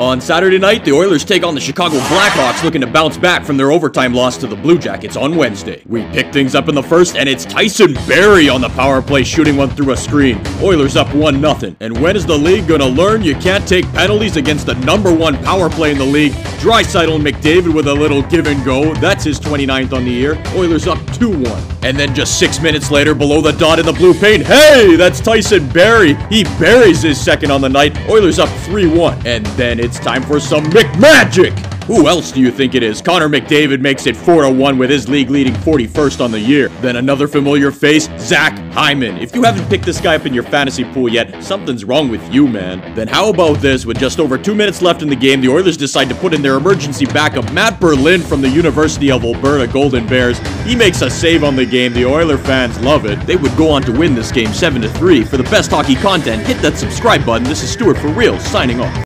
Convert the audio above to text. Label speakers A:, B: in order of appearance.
A: On Saturday night, the Oilers take on the Chicago Blackhawks looking to bounce back from their overtime loss to the Blue Jackets on Wednesday. We pick things up in the first, and it's Tyson Barrie on the power play shooting one through a screen. Oilers up 1-0. And when is the league gonna learn you can't take penalties against the number one power play in the league? Draisaitl and McDavid with a little give and go. That's his 29th on the year. Oilers up 2-1. And then just six minutes later, below the dot in the blue paint, hey, that's Tyson Barrie. He buries his second on the night. Oilers up 3-1. And then it's time for some McMagic. Who else do you think it is? Connor McDavid makes it 4-1 with his league-leading 41st on the year. Then another familiar face, Zach Hyman. If you haven't picked this guy up in your fantasy pool yet, something's wrong with you, man. Then how about this? With just over two minutes left in the game, the Oilers decide to put in their emergency backup, Matt Berlin from the University of Alberta Golden Bears. He makes a save on the game. The Oiler fans love it. They would go on to win this game 7-3. For the best hockey content, hit that subscribe button. This is Stuart for real, signing off.